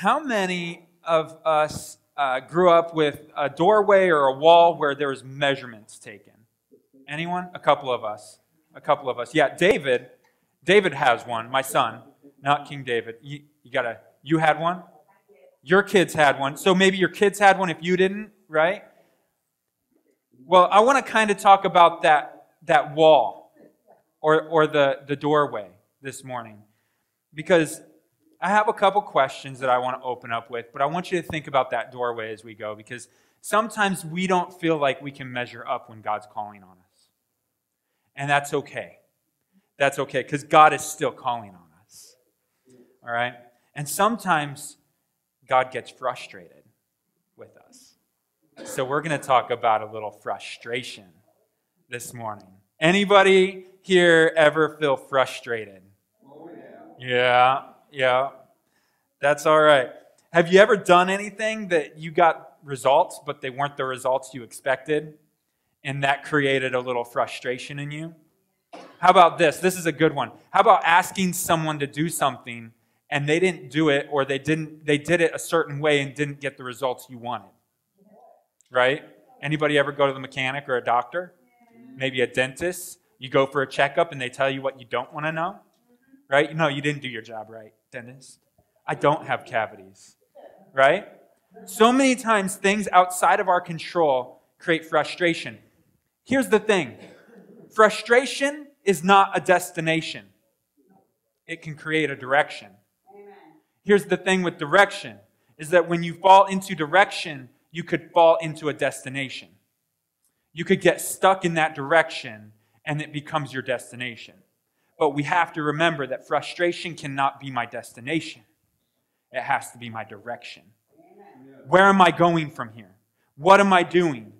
how many of us uh, grew up with a doorway or a wall where there was measurements taken? Anyone? A couple of us. A couple of us. Yeah, David. David has one. My son, not King David. You, you gotta. You had one. Your kids had one. So maybe your kids had one if you didn't, right? Well, I want to kind of talk about that that wall or or the the doorway this morning because I have a couple questions that I want to open up with, but I want you to think about that doorway as we go because sometimes we don't feel like we can measure up when God's calling on us. And that's okay. That's okay because God is still calling on us. All right? And sometimes God gets frustrated with us. So we're going to talk about a little frustration this morning. Anybody here ever feel frustrated? Yeah, yeah. Yeah, that's all right. Have you ever done anything that you got results, but they weren't the results you expected? And that created a little frustration in you? How about this? This is a good one. How about asking someone to do something and they didn't do it or they didn't they did it a certain way and didn't get the results you wanted? Right? Anybody ever go to the mechanic or a doctor? Maybe a dentist? You go for a checkup and they tell you what you don't want to know? Right? No, you didn't do your job right, dentist. I don't have cavities. Right? So many times things outside of our control create frustration. Here's the thing frustration is not a destination, it can create a direction. Here's the thing with direction is that when you fall into direction, you could fall into a destination. You could get stuck in that direction and it becomes your destination. But we have to remember that frustration cannot be my destination. It has to be my direction. Where am I going from here? What am I doing?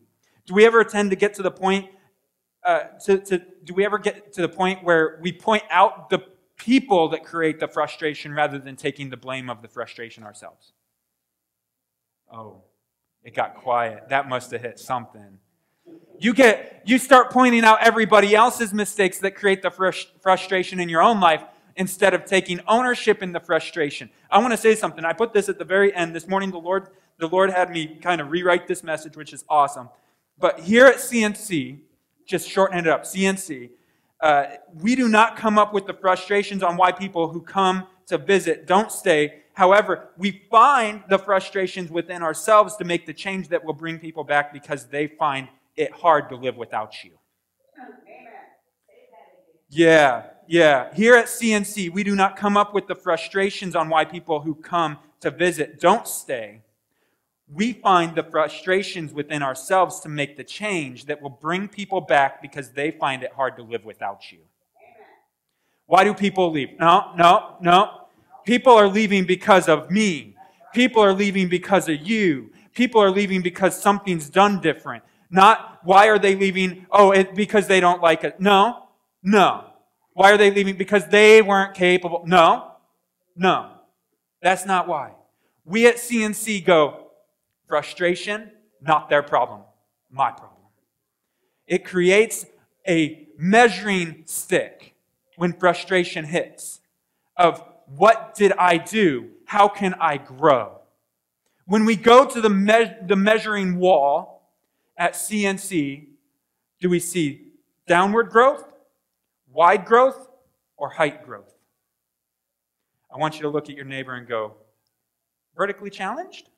Do we ever tend to get to the point, uh, to, to, do we ever get to the point where we point out the people that create the frustration rather than taking the blame of the frustration ourselves? Oh, it got quiet. That must have hit something. You get you start pointing out everybody else's mistakes that create the frustration in your own life instead of taking ownership in the frustration. I want to say something. I put this at the very end this morning. The Lord the Lord had me kind of rewrite this message, which is awesome. But here at CNC, just shorten it up, CNC, uh, we do not come up with the frustrations on why people who come to visit don't stay. However, we find the frustrations within ourselves to make the change that will bring people back because they find it hard to live without you. Yeah, yeah. Here at CNC, we do not come up with the frustrations on why people who come to visit don't stay. We find the frustrations within ourselves to make the change that will bring people back because they find it hard to live without you. Why do people leave? No, no, no. People are leaving because of me. People are leaving because of you. People are leaving because something's done different. Not why are they leaving? Oh, it, because they don't like it. No, no. Why are they leaving? Because they weren't capable. No, no. That's not why. We at CNC go, frustration, not their problem, my problem. It creates a measuring stick when frustration hits of what did I do? How can I grow? When we go to the, me- the measuring wall, at CNC do we see downward growth, wide growth, or height growth? I want you to look at your neighbor and go, vertically challenged?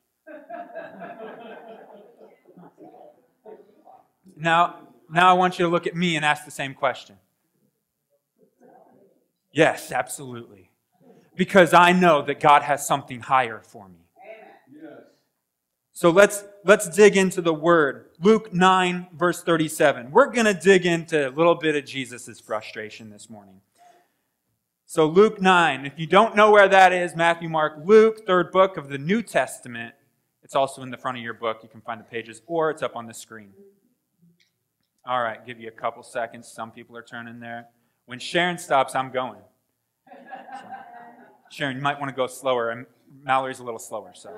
now, now I want you to look at me and ask the same question. Yes, absolutely. Because I know that God has something higher for me. So let's, let's dig into the word. Luke 9, verse 37. We're going to dig into a little bit of Jesus' frustration this morning. So, Luke 9, if you don't know where that is, Matthew, Mark, Luke, third book of the New Testament. It's also in the front of your book. You can find the pages, or it's up on the screen. All right, give you a couple seconds. Some people are turning there. When Sharon stops, I'm going. So, Sharon, you might want to go slower. Mallory's a little slower, so.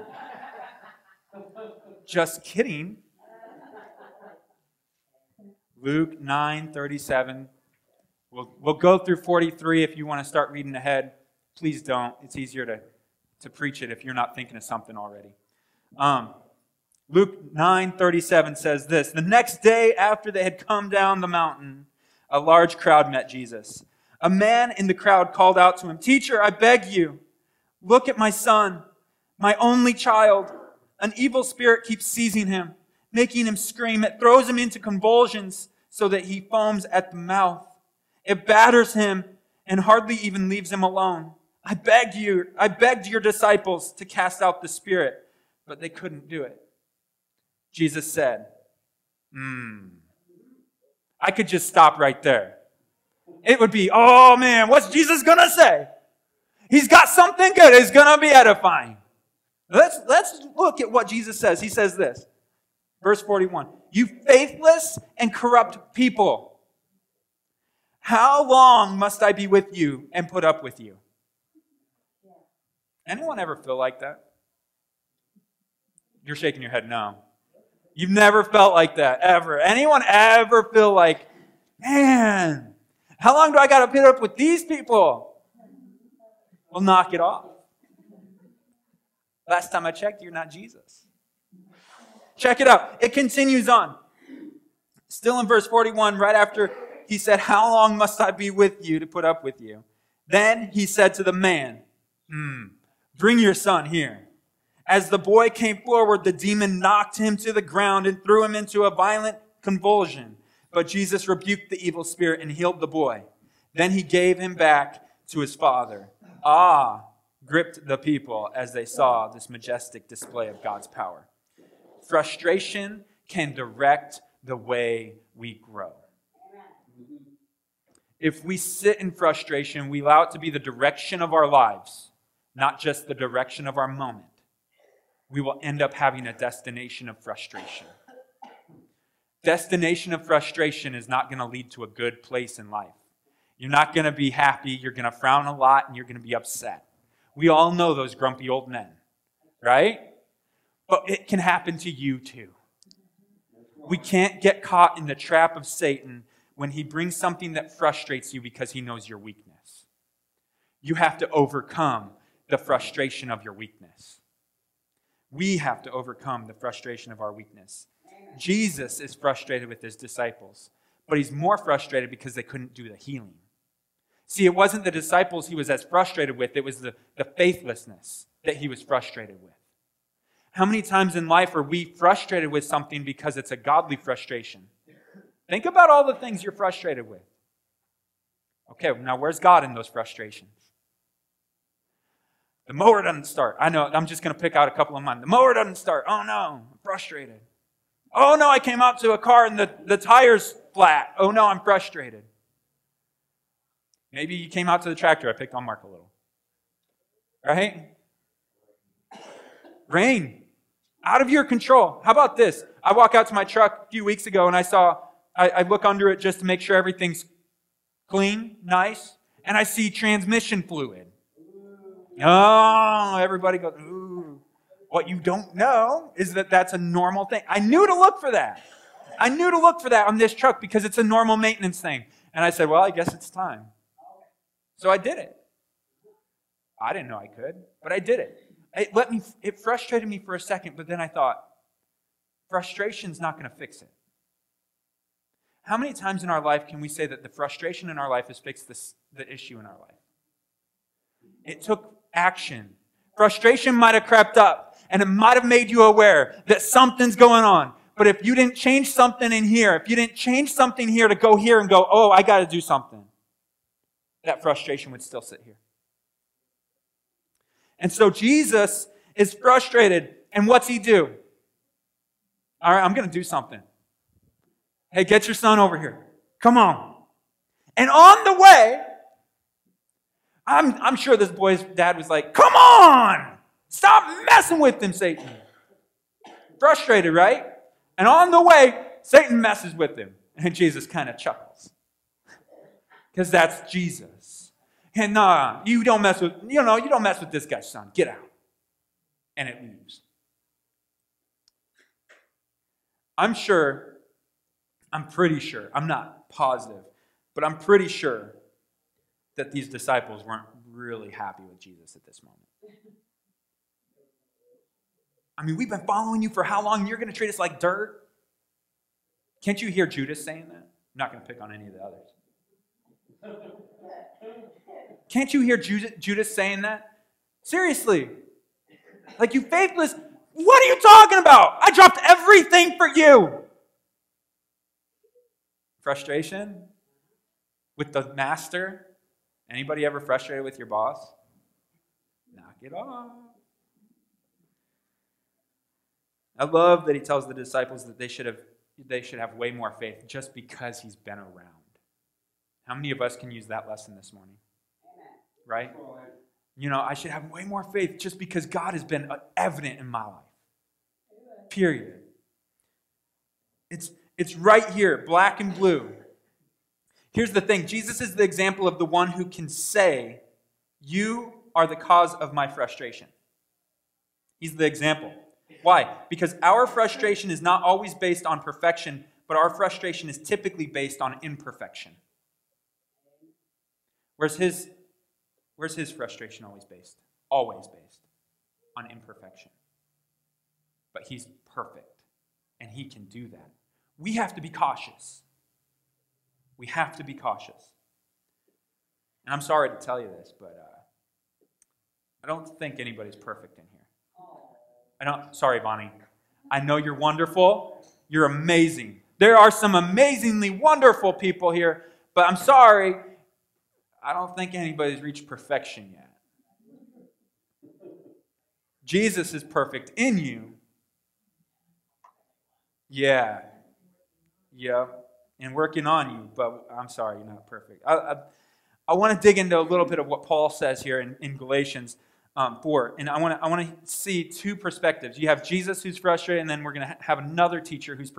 Just kidding. Luke 9 37. We'll, we'll go through 43 if you want to start reading ahead. Please don't. It's easier to, to preach it if you're not thinking of something already. Um, Luke 9:37 says this, "The next day after they had come down the mountain, a large crowd met Jesus. A man in the crowd called out to him, "Teacher, I beg you, look at my son, my only child. An evil spirit keeps seizing him, making him scream. It throws him into convulsions so that he foams at the mouth. It batters him and hardly even leaves him alone. I begged you, I begged your disciples to cast out the spirit, but they couldn't do it." Jesus said, Hmm. I could just stop right there. It would be, oh man, what's Jesus gonna say? He's got something good. It's gonna be edifying. Let's, let's look at what Jesus says. He says this. Verse 41. You faithless and corrupt people. How long must I be with you and put up with you? Anyone ever feel like that? You're shaking your head no. You've never felt like that, ever. Anyone ever feel like, man, how long do I got to put up with these people? Well, knock it off. Last time I checked, you're not Jesus. Check it out. It continues on. Still in verse 41, right after he said, How long must I be with you to put up with you? Then he said to the man, hmm, Bring your son here. As the boy came forward, the demon knocked him to the ground and threw him into a violent convulsion. But Jesus rebuked the evil spirit and healed the boy. Then he gave him back to his father. Ah, gripped the people as they saw this majestic display of God's power. Frustration can direct the way we grow. If we sit in frustration, we allow it to be the direction of our lives, not just the direction of our moment we will end up having a destination of frustration. Destination of frustration is not going to lead to a good place in life. You're not going to be happy, you're going to frown a lot, and you're going to be upset. We all know those grumpy old men, right? But it can happen to you too. We can't get caught in the trap of Satan when he brings something that frustrates you because he knows your weakness. You have to overcome the frustration of your weakness. We have to overcome the frustration of our weakness. Jesus is frustrated with his disciples, but he's more frustrated because they couldn't do the healing. See, it wasn't the disciples he was as frustrated with, it was the, the faithlessness that he was frustrated with. How many times in life are we frustrated with something because it's a godly frustration? Think about all the things you're frustrated with. Okay, now where's God in those frustrations? The mower doesn't start. I know, I'm just going to pick out a couple of mine. The mower doesn't start. Oh no, I'm frustrated. Oh no, I came out to a car and the, the tire's flat. Oh no, I'm frustrated. Maybe you came out to the tractor. I picked on Mark a little. Right? Rain. Out of your control. How about this? I walk out to my truck a few weeks ago and I saw, I, I look under it just to make sure everything's clean, nice, and I see transmission fluid. Oh, everybody goes, ooh. What you don't know is that that's a normal thing. I knew to look for that. I knew to look for that on this truck because it's a normal maintenance thing. And I said, well, I guess it's time. So I did it. I didn't know I could, but I did it. It let me it frustrated me for a second, but then I thought, frustration's not going to fix it. How many times in our life can we say that the frustration in our life has fixed this, the issue in our life? It took action. Frustration might have crept up and it might have made you aware that something's going on. But if you didn't change something in here, if you didn't change something here to go here and go, oh, I got to do something, that frustration would still sit here. And so Jesus is frustrated. And what's he do? All right, I'm going to do something. Hey, get your son over here. Come on. And on the way, I'm, I'm sure this boy's dad was like, Come on! Stop messing with him, Satan. Frustrated, right? And on the way, Satan messes with him. And Jesus kind of chuckles. Because that's Jesus. And nah, you don't mess with, you know, you don't mess with this guy's son. Get out. And it leaves. I'm sure, I'm pretty sure, I'm not positive, but I'm pretty sure that these disciples weren't really happy with Jesus at this moment. I mean, we've been following you for how long? You're going to treat us like dirt? Can't you hear Judas saying that? I'm not going to pick on any of the others. Can't you hear Judas saying that? Seriously. Like, you faithless, what are you talking about? I dropped everything for you. Frustration with the master? Anybody ever frustrated with your boss? Knock it off. I love that he tells the disciples that they should have they should have way more faith just because he's been around. How many of us can use that lesson this morning? Right? You know, I should have way more faith just because God has been uh, evident in my life. Period. It's, it's right here, black and blue. Here's the thing Jesus is the example of the one who can say, You are the cause of my frustration. He's the example. Why? Because our frustration is not always based on perfection, but our frustration is typically based on imperfection. Whereas his, where's his frustration always based? Always based on imperfection. But he's perfect, and he can do that. We have to be cautious. We have to be cautious. And I'm sorry to tell you this, but uh, I don't think anybody's perfect in here. I don't, sorry, Bonnie. I know you're wonderful. You're amazing. There are some amazingly wonderful people here, but I'm sorry. I don't think anybody's reached perfection yet. Jesus is perfect in you. Yeah. Yeah. And working on you, but I'm sorry, you're not perfect. I, I, I want to dig into a little bit of what Paul says here in, in Galatians um, 4. And I want to I want to see two perspectives. You have Jesus who's frustrated, and then we're going to have another teacher who's,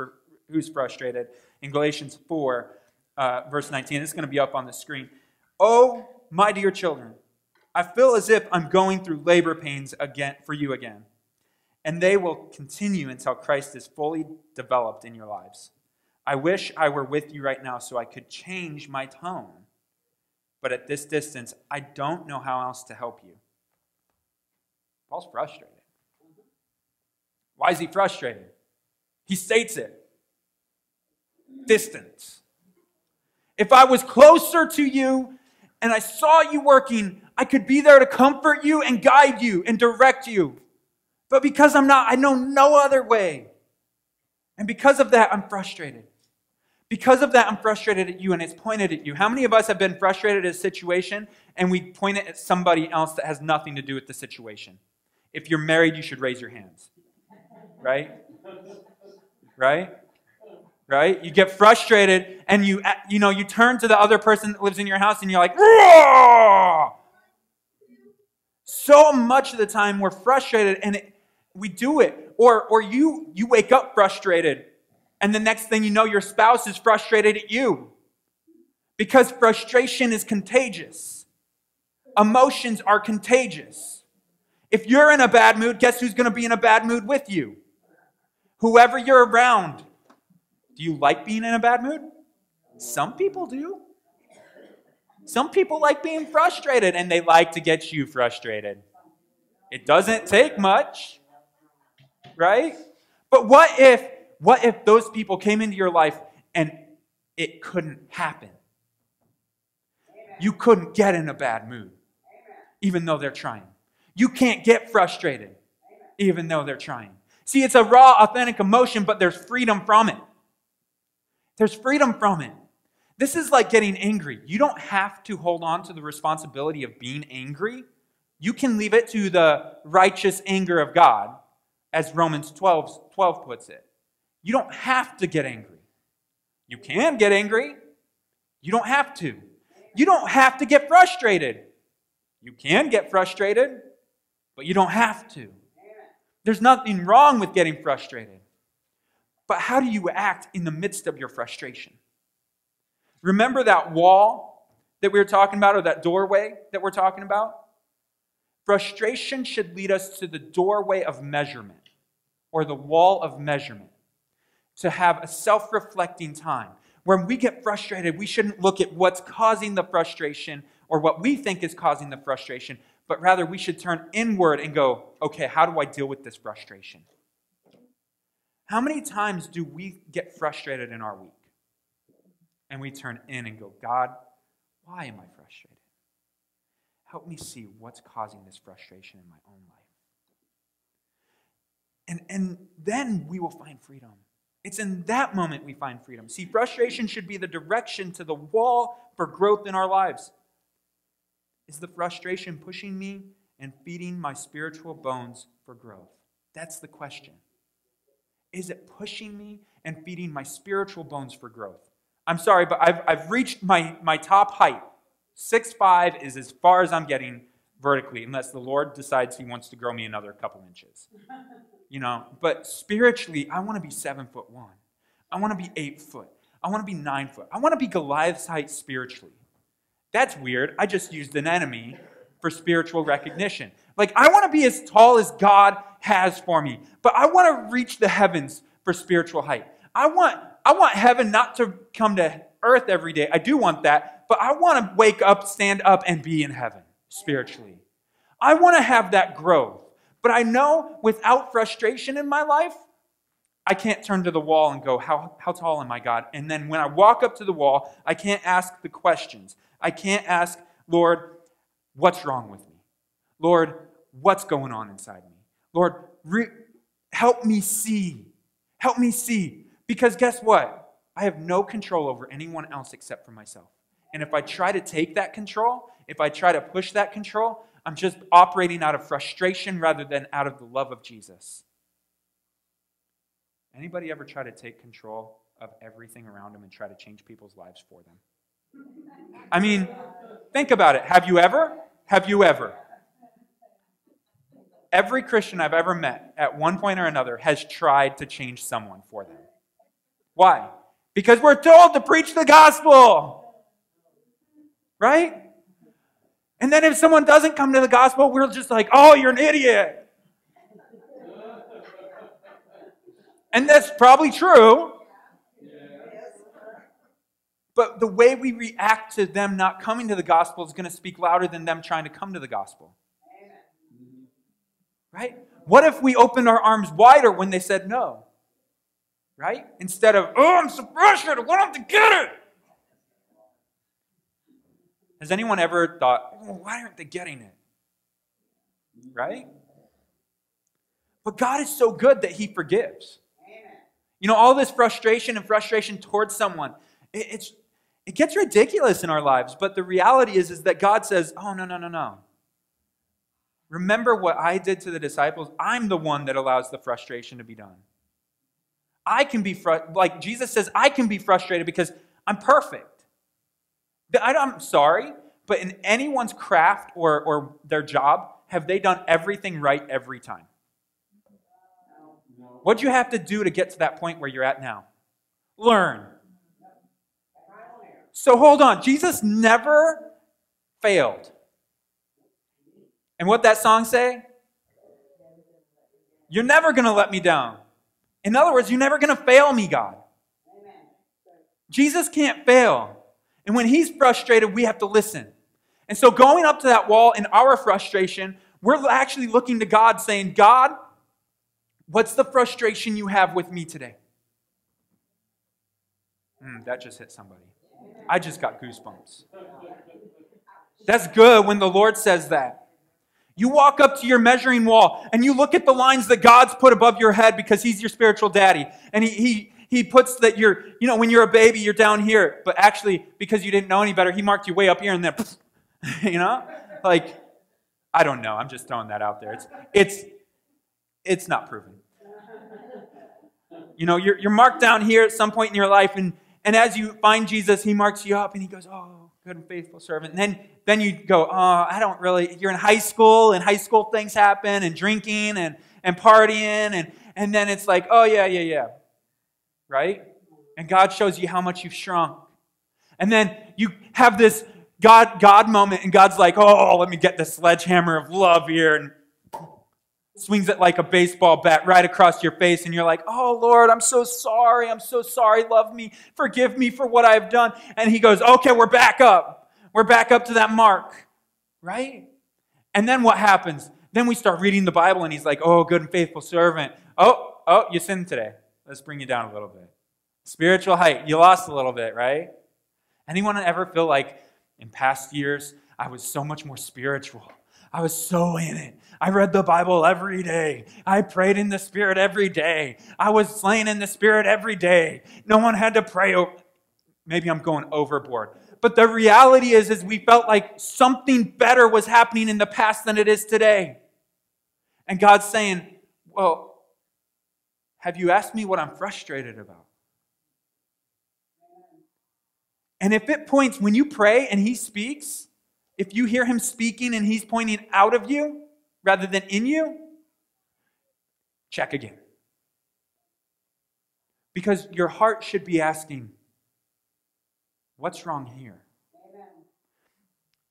who's frustrated in Galatians 4, uh, verse 19. It's going to be up on the screen. Oh, my dear children, I feel as if I'm going through labor pains again for you again. And they will continue until Christ is fully developed in your lives. I wish I were with you right now so I could change my tone. But at this distance, I don't know how else to help you. Paul's frustrated. Why is he frustrated? He states it distance. If I was closer to you and I saw you working, I could be there to comfort you and guide you and direct you. But because I'm not, I know no other way. And because of that, I'm frustrated. Because of that, I'm frustrated at you and it's pointed at you. How many of us have been frustrated at a situation and we point it at somebody else that has nothing to do with the situation? If you're married, you should raise your hands. Right? Right? Right? You get frustrated and you you know, you turn to the other person that lives in your house and you're like! So much of the time we're frustrated and it, we do it. Or or you you wake up frustrated and the next thing you know your spouse is frustrated at you. Because frustration is contagious. Emotions are contagious. If you're in a bad mood, guess who's going to be in a bad mood with you? Whoever you're around. Do you like being in a bad mood? Some people do. Some people like being frustrated and they like to get you frustrated. It doesn't take much, right? But what if what if those people came into your life and it couldn't happen? You couldn't get in a bad mood even though they're trying. You can't get frustrated, even though they're trying. See, it's a raw, authentic emotion, but there's freedom from it. There's freedom from it. This is like getting angry. You don't have to hold on to the responsibility of being angry. You can leave it to the righteous anger of God, as Romans 12, 12 puts it. You don't have to get angry. You can get angry. You don't have to. You don't have to get frustrated. You can get frustrated but you don't have to. There's nothing wrong with getting frustrated. But how do you act in the midst of your frustration? Remember that wall that we were talking about, or that doorway that we're talking about? Frustration should lead us to the doorway of measurement, or the wall of measurement, to have a self reflecting time. When we get frustrated, we shouldn't look at what's causing the frustration or what we think is causing the frustration, but rather we should turn inward and go, okay, how do I deal with this frustration? How many times do we get frustrated in our week? And we turn in and go, God, why am I frustrated? Help me see what's causing this frustration in my own life. And, and then we will find freedom. It's in that moment we find freedom. See, frustration should be the direction to the wall for growth in our lives. Is the frustration pushing me and feeding my spiritual bones for growth? That's the question. Is it pushing me and feeding my spiritual bones for growth? I'm sorry, but I've, I've reached my, my top height. Six five is as far as I'm getting vertically, unless the Lord decides He wants to grow me another couple inches. You know, but spiritually, I want to be seven foot one. I want to be eight foot. I want to be nine foot. I want to be Goliath's height spiritually. That's weird. I just used an enemy for spiritual recognition. Like, I want to be as tall as God has for me, but I want to reach the heavens for spiritual height. I want, I want heaven not to come to earth every day. I do want that, but I want to wake up, stand up, and be in heaven spiritually. I want to have that growth. But I know without frustration in my life, I can't turn to the wall and go, how, how tall am I, God? And then when I walk up to the wall, I can't ask the questions. I can't ask, Lord, what's wrong with me? Lord, what's going on inside me? Lord, re- help me see. Help me see. Because guess what? I have no control over anyone else except for myself. And if I try to take that control, if I try to push that control, I'm just operating out of frustration rather than out of the love of Jesus. Anybody ever try to take control of everything around them and try to change people's lives for them? I mean, think about it. Have you ever? Have you ever? Every Christian I've ever met at one point or another has tried to change someone for them. Why? Because we're told to preach the gospel. Right? And then if someone doesn't come to the gospel, we're just like, oh, you're an idiot. And that's probably true. But the way we react to them not coming to the gospel is going to speak louder than them trying to come to the gospel. Right? What if we opened our arms wider when they said no? Right? Instead of, oh, I'm so frustrated, I want them to get it. Has anyone ever thought, well, why aren't they getting it? Right? But God is so good that He forgives. You know, all this frustration and frustration towards someone, it, it's, it gets ridiculous in our lives. But the reality is, is that God says, oh, no, no, no, no. Remember what I did to the disciples? I'm the one that allows the frustration to be done. I can be, fr- like Jesus says, I can be frustrated because I'm perfect. I'm sorry, but in anyone's craft or, or their job, have they done everything right every time? What'd you have to do to get to that point where you're at now? Learn. So hold on. Jesus never failed. And what that song say? You're never going to let me down. In other words, you're never going to fail me, God. Jesus can't fail. And when he's frustrated, we have to listen. And so going up to that wall in our frustration, we're actually looking to God saying, God, What's the frustration you have with me today? Mm, that just hit somebody. I just got goosebumps. That's good when the Lord says that. You walk up to your measuring wall and you look at the lines that God's put above your head because He's your spiritual daddy. And He, he, he puts that you're, you know, when you're a baby, you're down here. But actually, because you didn't know any better, He marked you way up here and then, you know? Like, I don't know. I'm just throwing that out there. It's, it's, it's not proven. You know, you're, you're marked down here at some point in your life, and, and as you find Jesus, he marks you up and he goes, Oh, good and faithful servant. And then, then you go, Oh, I don't really, you're in high school, and high school things happen, and drinking and, and partying, and, and then it's like, Oh, yeah, yeah, yeah. Right? And God shows you how much you've shrunk. And then you have this God, God moment, and God's like, Oh, let me get the sledgehammer of love here and swings it like a baseball bat right across your face, and you're like, Oh Lord, I'm so sorry. I'm so sorry. Love me. Forgive me for what I've done. And he goes, Okay, we're back up. We're back up to that mark, right? And then what happens? Then we start reading the Bible and he's like, oh, good and faithful servant. Oh, oh, you sinned today. Let's bring you down a little bit. Spiritual height, you lost a little bit, right? Anyone ever feel like in past years, I was so much more spiritual? I was so in it. I read the Bible every day. I prayed in the Spirit every day. I was slain in the Spirit every day. No one had to pray. Over. Maybe I'm going overboard. But the reality is, is we felt like something better was happening in the past than it is today. And God's saying, Well, have you asked me what I'm frustrated about? And if it points, when you pray and He speaks, if you hear Him speaking and He's pointing out of you rather than in you, check again. Because your heart should be asking, What's wrong here?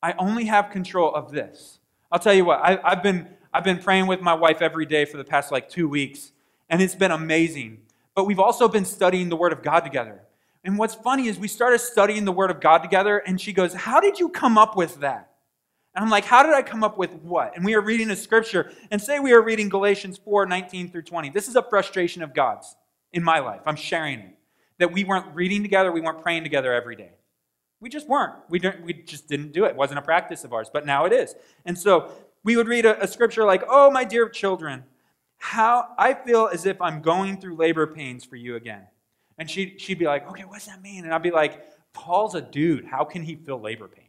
I only have control of this. I'll tell you what, I, have been, I've been praying with my wife every day for the past like two weeks, and it's been amazing. But we've also been studying the Word of God together. And what's funny is we started studying the Word of God together, and she goes, How did you come up with that? And I'm like, How did I come up with what? And we are reading a scripture, and say we are reading Galatians 4 19 through 20. This is a frustration of God's in my life. I'm sharing it that we weren't reading together, we weren't praying together every day. We just weren't. We, didn't, we just didn't do it. It wasn't a practice of ours, but now it is. And so we would read a, a scripture like, Oh, my dear children, how I feel as if I'm going through labor pains for you again. And she, she'd be like, Okay, what's that mean? And I'd be like, Paul's a dude. How can he feel labor pains?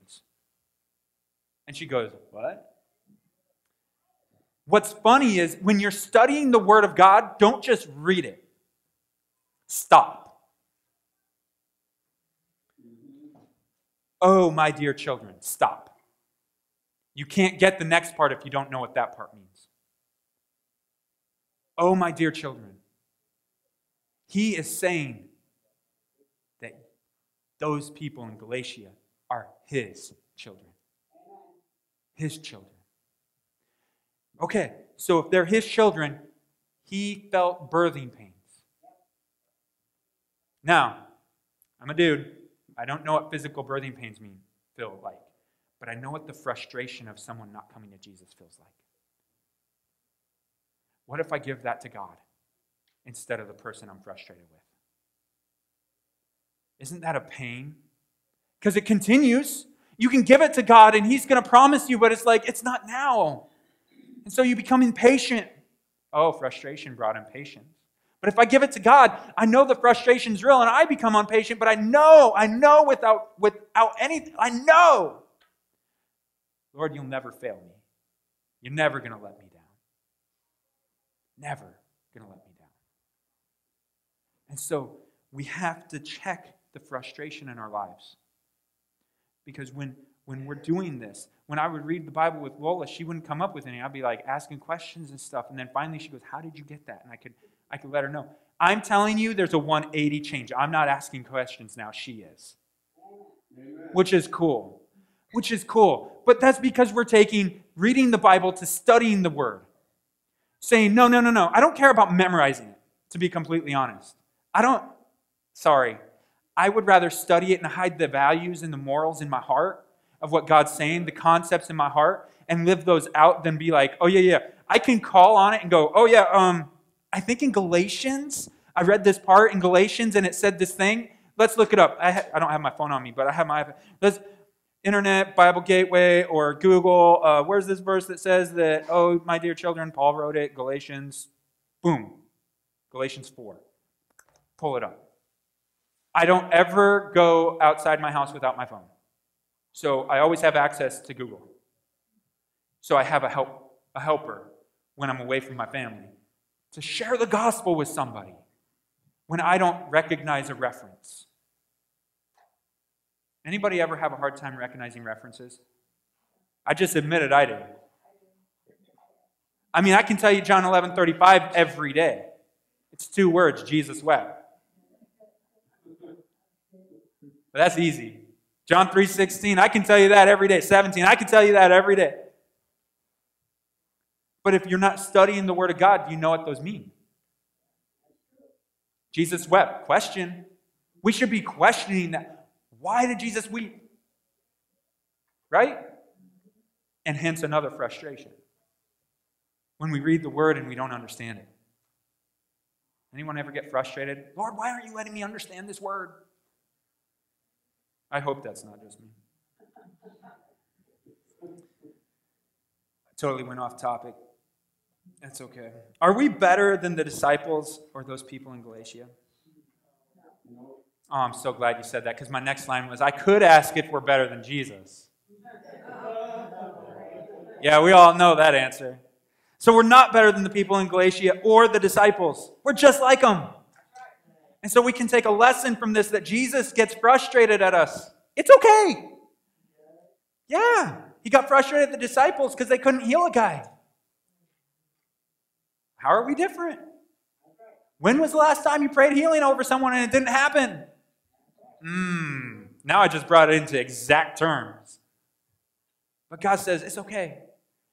And she goes, What? What's funny is when you're studying the Word of God, don't just read it. Stop. Oh, my dear children, stop. You can't get the next part if you don't know what that part means. Oh, my dear children, he is saying that those people in Galatia are his children. His children. Okay, so if they're his children, he felt birthing pains. Now, I'm a dude. I don't know what physical birthing pains mean, feel like, but I know what the frustration of someone not coming to Jesus feels like. What if I give that to God instead of the person I'm frustrated with? Isn't that a pain? Because it continues. You can give it to God and He's going to promise you, but it's like, it's not now. And so you become impatient. Oh, frustration brought impatience. But if I give it to God, I know the frustration's real and I become impatient, but I know, I know without, without anything, I know. Lord, you'll never fail me. You're never going to let me down. Never going to let me down. And so we have to check the frustration in our lives. Because when, when we're doing this, when I would read the Bible with Lola, she wouldn't come up with any. I'd be like asking questions and stuff. And then finally she goes, How did you get that? And I could I could let her know. I'm telling you, there's a 180 change. I'm not asking questions now. She is. Amen. Which is cool. Which is cool. But that's because we're taking reading the Bible to studying the Word. Saying, no, no, no, no. I don't care about memorizing it, to be completely honest. I don't, sorry. I would rather study it and hide the values and the morals in my heart of what God's saying, the concepts in my heart, and live those out than be like, oh, yeah, yeah. I can call on it and go, oh, yeah, um, I think in Galatians, I read this part in Galatians and it said this thing. Let's look it up. I, ha- I don't have my phone on me, but I have my. Let's, Internet, Bible Gateway, or Google. Uh, where's this verse that says that, oh, my dear children, Paul wrote it, Galatians, boom, Galatians 4. Pull it up. I don't ever go outside my house without my phone. So I always have access to Google. So I have a help a helper when I'm away from my family to share the gospel with somebody when I don't recognize a reference. Anybody ever have a hard time recognizing references? I just admitted I do. I mean, I can tell you John 11 35 every day. It's two words Jesus wept. But that's easy. John 3 16, I can tell you that every day. 17, I can tell you that every day. But if you're not studying the Word of God, do you know what those mean? Jesus wept. Question. We should be questioning that. Why did Jesus weep? Right? and hence another frustration. When we read the word and we don't understand it. Anyone ever get frustrated? Lord, why aren't you letting me understand this word? I hope that's not just me. I totally went off topic. That's okay. Are we better than the disciples or those people in Galatia? Oh, I'm so glad you said that because my next line was I could ask if we're better than Jesus. Yeah, we all know that answer. So we're not better than the people in Galatia or the disciples. We're just like them. And so we can take a lesson from this that Jesus gets frustrated at us. It's okay. Yeah, he got frustrated at the disciples because they couldn't heal a guy. How are we different? When was the last time you prayed healing over someone and it didn't happen? Hmm. Now I just brought it into exact terms. But God says, it's okay.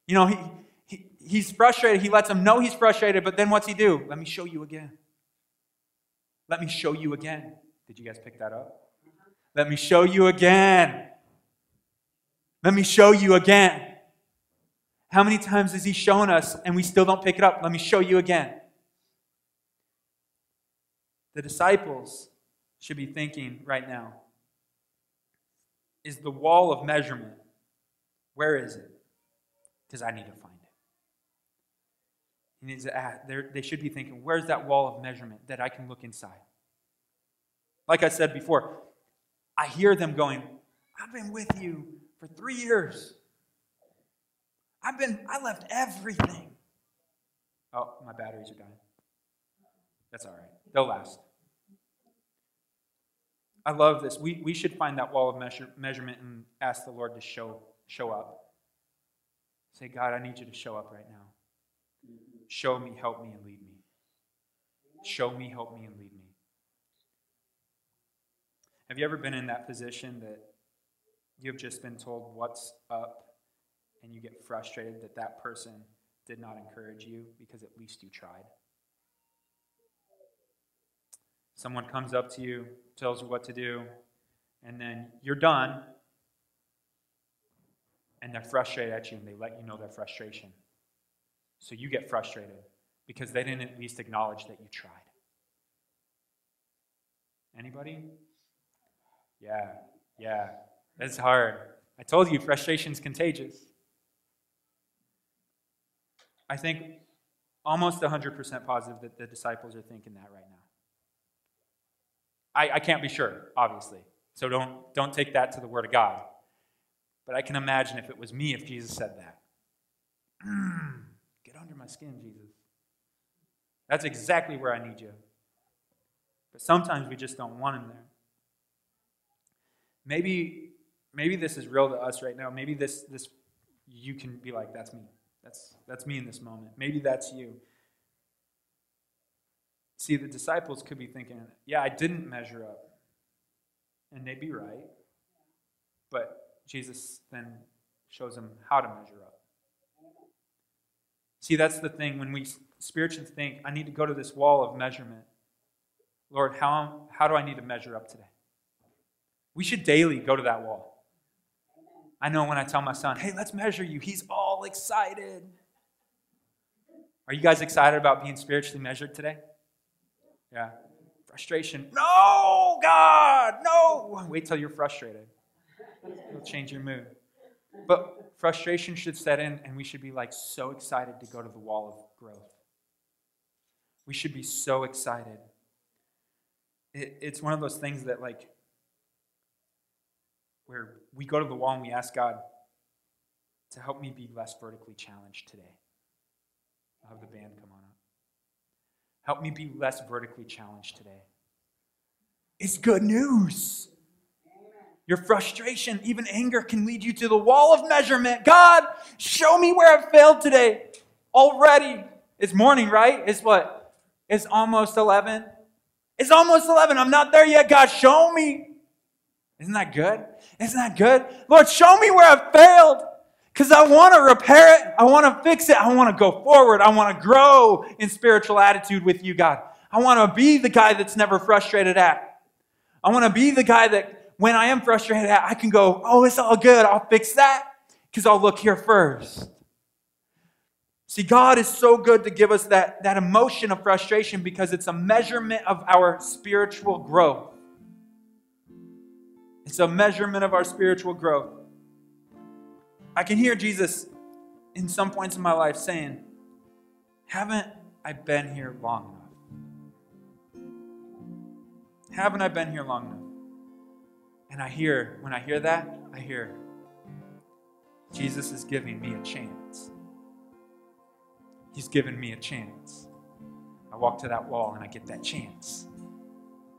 You know, he, he, he's frustrated. He lets them know he's frustrated, but then what's he do? Let me show you again. Let me show you again. Did you guys pick that up? Let me show you again. Let me show you again. How many times has he shown us and we still don't pick it up? Let me show you again. The disciples should be thinking right now is the wall of measurement, where is it? Because I need to find it. He needs to ask, they should be thinking, where's that wall of measurement that I can look inside? Like I said before, I hear them going, I've been with you for three years. I've been, I left everything. Oh, my batteries are dying. That's all right. They'll last. I love this. We, we should find that wall of measure, measurement and ask the Lord to show, show up. Say, God, I need you to show up right now. Show me, help me, and lead me. Show me, help me, and lead me. Have you ever been in that position that you've just been told what's up and you get frustrated that that person did not encourage you because at least you tried? Someone comes up to you, tells you what to do, and then you're done, and they're frustrated at you and they let you know their frustration. So you get frustrated because they didn't at least acknowledge that you tried. Anybody? Yeah, yeah. That's hard. I told you frustration is contagious. I think almost 100% positive that the disciples are thinking that right now. I, I can't be sure, obviously. So don't, don't take that to the Word of God. But I can imagine if it was me if Jesus said that. My skin, Jesus. That's exactly where I need you. But sometimes we just don't want him there. Maybe, maybe this is real to us right now. Maybe this, this you can be like, that's me. That's, that's me in this moment. Maybe that's you. See, the disciples could be thinking, yeah, I didn't measure up. And they'd be right. But Jesus then shows them how to measure up. See, that's the thing. When we spiritually think, I need to go to this wall of measurement. Lord, how, how do I need to measure up today? We should daily go to that wall. I know when I tell my son, hey, let's measure you, he's all excited. Are you guys excited about being spiritually measured today? Yeah. Frustration. No, God, no. Wait till you're frustrated. It'll change your mood. But frustration should set in, and we should be like so excited to go to the wall of growth. We should be so excited. It, it's one of those things that, like, where we go to the wall and we ask God to help me be less vertically challenged today. I'll have the band come on up. Help me be less vertically challenged today. It's good news. Your frustration, even anger, can lead you to the wall of measurement. God, show me where I've failed today. Already. It's morning, right? It's what? It's almost 11. It's almost 11. I'm not there yet. God, show me. Isn't that good? Isn't that good? Lord, show me where I've failed. Because I want to repair it. I want to fix it. I want to go forward. I want to grow in spiritual attitude with you, God. I want to be the guy that's never frustrated at. I want to be the guy that when I am frustrated at, I can go, oh, it's all good. I'll fix that. because I'll look here first. See, God is so good to give us that, that emotion of frustration because it's a measurement of our spiritual growth. It's a measurement of our spiritual growth. I can hear Jesus in some points in my life saying, Haven't I been here long enough? Haven't I been here long enough? And I hear, when I hear that, I hear, Jesus is giving me a chance. He's given me a chance. I walk to that wall and I get that chance.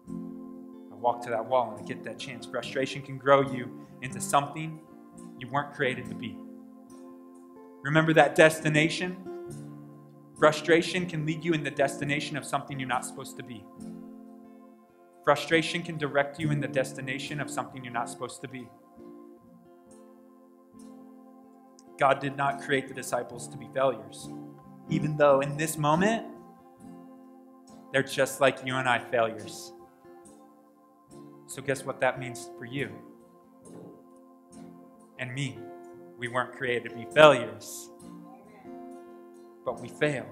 I walk to that wall and I get that chance. Frustration can grow you into something you weren't created to be. Remember that destination? Frustration can lead you in the destination of something you're not supposed to be. Frustration can direct you in the destination of something you're not supposed to be. God did not create the disciples to be failures even though in this moment, they're just like you and I, failures. So, guess what that means for you and me? We weren't created to be failures, but we fail.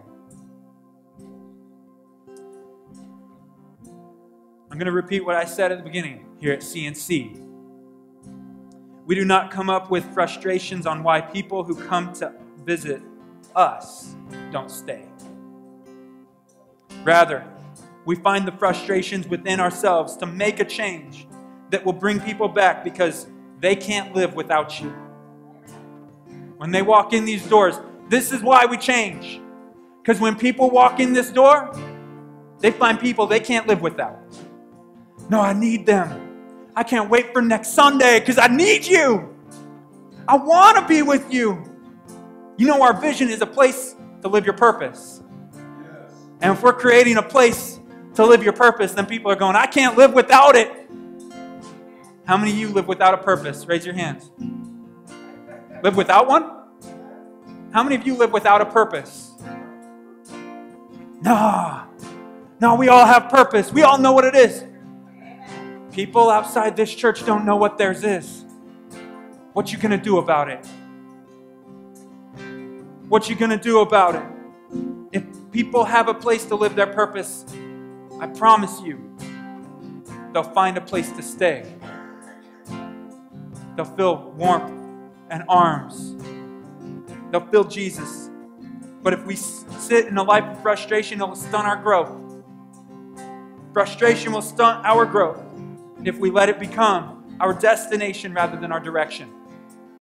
I'm going to repeat what I said at the beginning here at CNC. We do not come up with frustrations on why people who come to visit us don't stay. Rather, we find the frustrations within ourselves to make a change that will bring people back because they can't live without you. When they walk in these doors, this is why we change. Because when people walk in this door, they find people they can't live without. No, I need them. I can't wait for next Sunday because I need you. I want to be with you. You know, our vision is a place to live your purpose. Yes. And if we're creating a place to live your purpose, then people are going, I can't live without it. How many of you live without a purpose? Raise your hands. Live without one? How many of you live without a purpose? No. No, we all have purpose. We all know what it is. People outside this church don't know what theirs is. What you gonna do about it? what you to do about it. If people have a place to live their purpose, I promise you, they'll find a place to stay. They'll feel warmth and arms. They'll feel Jesus. But if we sit in a life of frustration, it will stunt our growth. Frustration will stunt our growth if we let it become our destination rather than our direction.